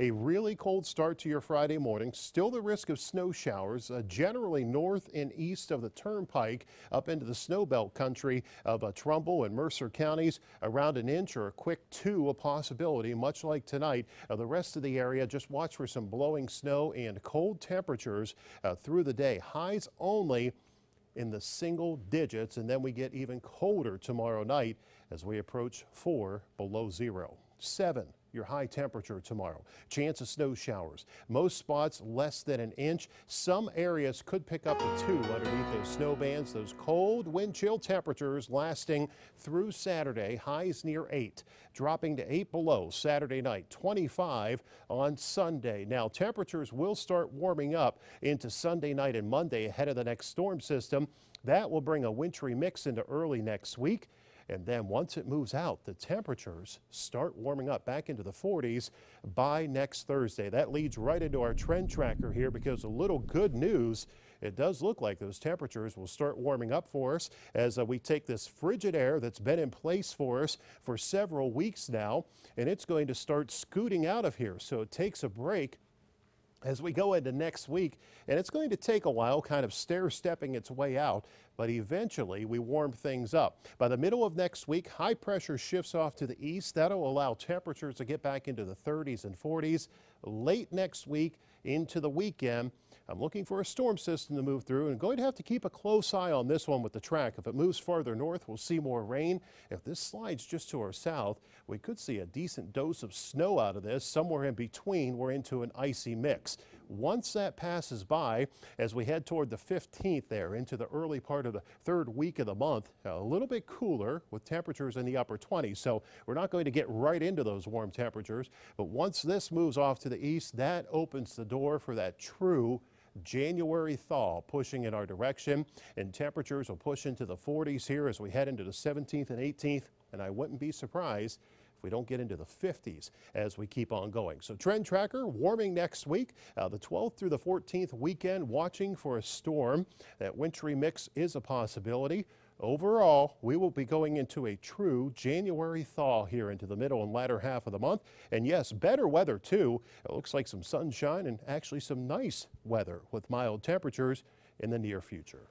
A really cold start to your Friday morning. Still the risk of snow showers, uh, generally north and east of the turnpike up into the snowbelt country of uh, Trumbull and Mercer counties. Around an inch or a quick two a possibility, much like tonight. Uh, the rest of the area, just watch for some blowing snow and cold temperatures uh, through the day. Highs only in the single digits, and then we get even colder tomorrow night as we approach four below zero. Seven your high temperature tomorrow. Chance of snow showers. Most spots less than an inch. Some areas could pick up to two underneath those snow bands. Those cold wind chill temperatures lasting through Saturday. Highs near eight, dropping to eight below Saturday night. 25 on Sunday. Now temperatures will start warming up into Sunday night and Monday ahead of the next storm system. That will bring a wintry mix into early next week. And then once it moves out, the temperatures start warming up back into the 40s by next Thursday. That leads right into our trend tracker here because a little good news. It does look like those temperatures will start warming up for us as uh, we take this frigid air that's been in place for us for several weeks now, and it's going to start scooting out of here. So it takes a break as we go into next week, and it's going to take a while, kind of stair stepping its way out, but eventually we warm things up. By the middle of next week, high pressure shifts off to the east. That'll allow temperatures to get back into the 30s and 40s. Late next week into the weekend, I'm looking for a storm system to move through and going to have to keep a close eye on this one with the track. If it moves farther north, we'll see more rain. If this slides just to our south, we could see a decent dose of snow out of this. Somewhere in between, we're into an icy mix. Once that passes by, as we head toward the 15th there into the early part of the third week of the month, a little bit cooler with temperatures in the upper 20s. So we're not going to get right into those warm temperatures. But once this moves off to the east, that opens the door for that true January thaw pushing in our direction, and temperatures will push into the 40s here as we head into the 17th and 18th. And I wouldn't be surprised if we don't get into the 50s as we keep on going. So trend tracker warming next week, uh, the 12th through the 14th weekend, watching for a storm. That wintry mix is a possibility. Overall, we will be going into a true January thaw here into the middle and latter half of the month. And yes, better weather too. It looks like some sunshine and actually some nice weather with mild temperatures in the near future.